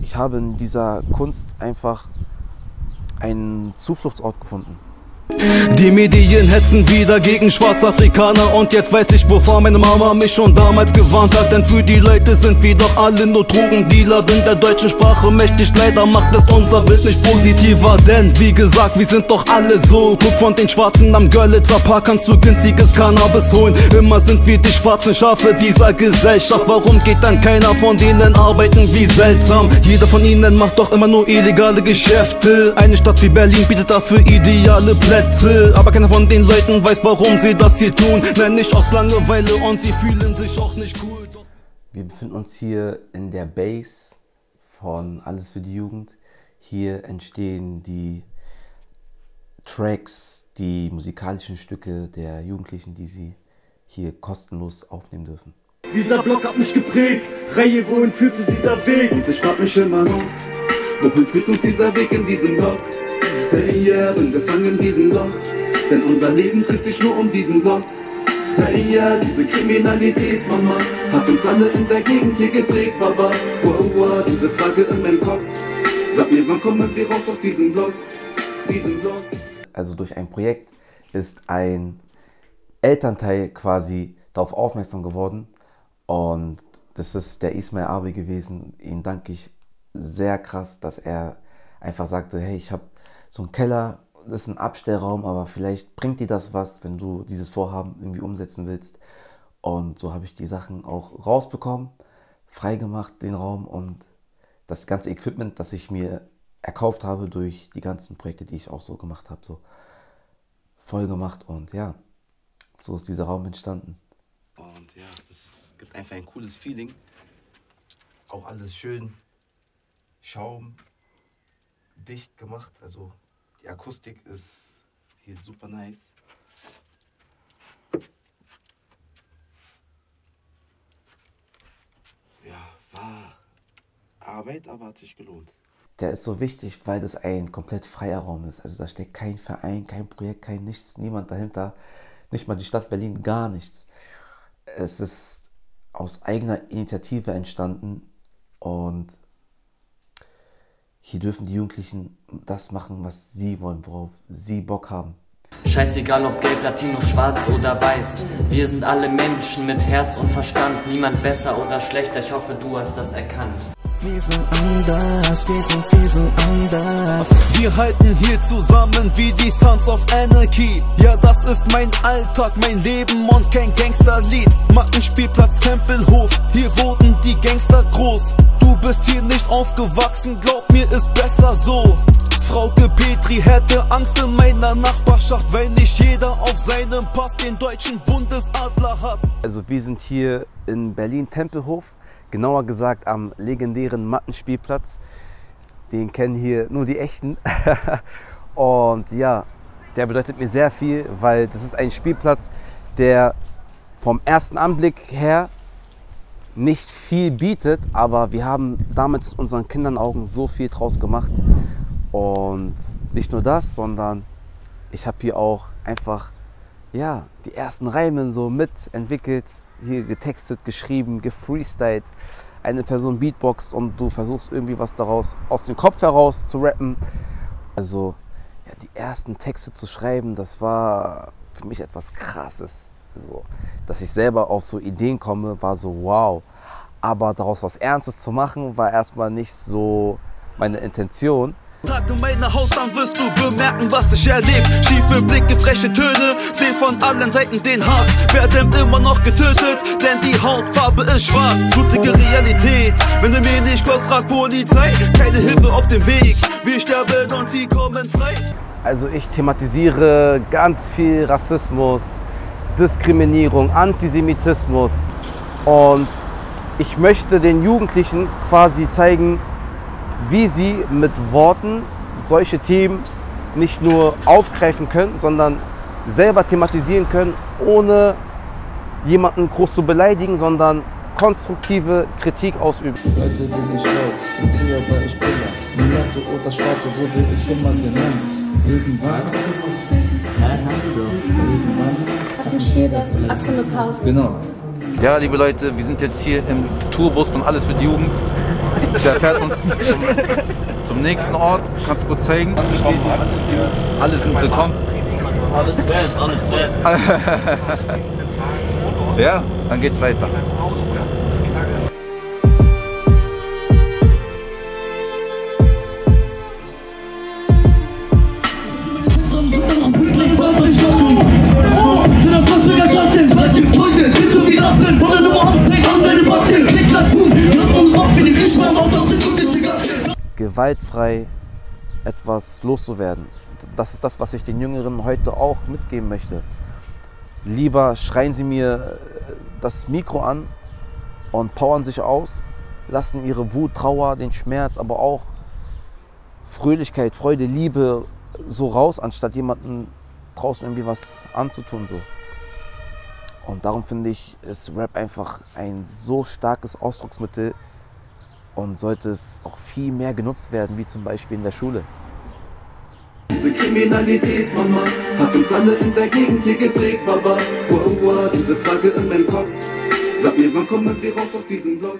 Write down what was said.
ich habe in dieser Kunst einfach einen Zufluchtsort gefunden. Die Medien hetzen wieder gegen Schwarzafrikaner Und jetzt weiß ich, wovor meine Mama mich schon damals gewarnt hat. Denn für die Leute sind wir doch alle nur Drogendealer Bin der deutschen Sprache. Mächtig, leider macht es unser Bild nicht positiver. Denn wie gesagt, wir sind doch alle so. Guck von den Schwarzen am Görlitzer Park kannst du günstiges Cannabis holen. Immer sind wir die schwarzen Schafe dieser Gesellschaft. Warum geht dann keiner von denen arbeiten, wie seltsam. Jeder von ihnen macht doch immer nur illegale Geschäfte. Eine Stadt wie Berlin bietet dafür ideale Plätze Plätze, aber keiner von den Leuten weiß, warum sie das hier tun. Nein, nicht aus Langeweile und sie fühlen sich auch nicht cool. Wir befinden uns hier in der Base von Alles für die Jugend. Hier entstehen die Tracks, die musikalischen Stücke der Jugendlichen, die sie hier kostenlos aufnehmen dürfen. Dieser Block hat mich geprägt, Reihe, wohin führt uns dieser Weg? Und ich frag mich immer noch, wohin führt uns dieser Weg in diesem Block? Hey yeah, bin gefangen in diesem Loch, denn unser Leben dreht sich nur um diesen Block. Hey yeah, diese Kriminalität, Mama, hat uns alle in der Gegend hier geprägt, Baba. Wow, wow, diese Frage in meinem Kopf. Sag mir, wann kommen wir raus aus diesem Block, diesem Block? Also durch ein Projekt ist ein Elternteil quasi darauf aufmerksam geworden und das ist der Ismail Abi gewesen. Ihm danke ich sehr krass, dass er einfach sagte, hey, ich habe so ein Keller, das ist ein Abstellraum, aber vielleicht bringt dir das was, wenn du dieses Vorhaben irgendwie umsetzen willst. Und so habe ich die Sachen auch rausbekommen, freigemacht, den Raum und das ganze Equipment, das ich mir erkauft habe durch die ganzen Projekte, die ich auch so gemacht habe, so voll gemacht und ja, so ist dieser Raum entstanden. Und ja, das gibt einfach ein cooles Feeling. Auch alles schön Schaum, dicht gemacht. Also die Akustik ist hier super nice. Ja, war Arbeit, aber hat sich gelohnt. Der ist so wichtig, weil das ein komplett freier Raum ist. Also da steckt kein Verein, kein Projekt, kein nichts, niemand dahinter. Nicht mal die Stadt Berlin, gar nichts. Es ist aus eigener Initiative entstanden und hier dürfen die Jugendlichen das machen, was sie wollen, worauf sie Bock haben. Scheißegal ob gelb, latino, schwarz oder weiß. Wir sind alle Menschen mit Herz und Verstand. Niemand besser oder schlechter. Ich hoffe, du hast das erkannt. Wir sind anders, wir sind, wir sind anders. Wir halten hier zusammen wie die Sons of Anarchy. Ja, das ist mein Alltag, mein Leben und kein Gangsterlied. Mattenspielplatz, Tempelhof, hier wurden die Gangster groß. Du bist hier nicht aufgewachsen, glaub mir, ist besser so. Frauke Petri hätte Angst in meiner Nachbarschaft, weil nicht jeder auf seinem Pass den deutschen Bundesadler hat. Also wir sind hier in Berlin-Tempelhof, genauer gesagt am legendären Mattenspielplatz. Den kennen hier nur die Echten. Und ja, der bedeutet mir sehr viel, weil das ist ein Spielplatz, der vom ersten Anblick her nicht viel bietet, aber wir haben damit unseren Kindern Augen so viel draus gemacht. Und nicht nur das, sondern ich habe hier auch einfach ja, die ersten Reime so mitentwickelt, hier getextet, geschrieben, gefreestylt. Eine Person beatboxt und du versuchst irgendwie was daraus aus dem Kopf heraus zu rappen. Also ja, die ersten Texte zu schreiben, das war für mich etwas Krasses. So, dass ich selber auf so Ideen komme, war so wow. Aber daraus was Ernstes zu machen, war erstmal nicht so meine Intention. Trage meine Haut, dann wirst du bemerken, was ich erlebe. Schiefe Blicke, freche Töne, seh von allen Seiten den Hass. Werden immer noch getötet, denn die Hautfarbe ist schwarz. Blutige Realität, wenn du mir nicht glaubst, frag Polizei. Keine Hilfe auf dem Weg, wir sterben und sie kommen frei. Also ich thematisiere ganz viel Rassismus, Diskriminierung, Antisemitismus und ich möchte den Jugendlichen quasi zeigen, wie sie mit Worten solche Themen nicht nur aufgreifen können, sondern selber thematisieren können, ohne jemanden groß zu beleidigen, sondern konstruktive Kritik ausüben. Heute bin ich laut und früher war ich Biller. Mulatto oder Schwarze wurde ich immer genannt. Irgendwann. Nein, hast du doch. Irgendwann. Hatten Afro Pause. Genau. Ja, liebe Leute, wir sind jetzt hier im Tourbus von Alles für die Jugend. Der fährt uns zum, zum nächsten Ort. Kannst du kurz zeigen? Alle sind willkommen. Alles Fans, alles Fans. Ja, dann geht's weiter. Gewaltfrei etwas loszuwerden. Das ist das, was ich den Jüngeren heute auch mitgeben möchte. Lieber schreien sie mir äh, das Mikro an und powern sich aus, lassen ihre Wut, Trauer, den Schmerz, aber auch Fröhlichkeit, Freude, Liebe so raus, anstatt jemanden draußen irgendwie was anzutun. So. Und darum finde ich, ist Rap einfach ein so starkes Ausdrucksmittel und sollte es auch viel mehr genutzt werden, wie zum Beispiel in der Schule. Diese Kriminalität, Mama, hat uns alle in der Gegend hier geprägt, Baba. Wow, wow, diese Frage in meinem Kopf. Sag mir, wann kommen wir raus aus diesem Block?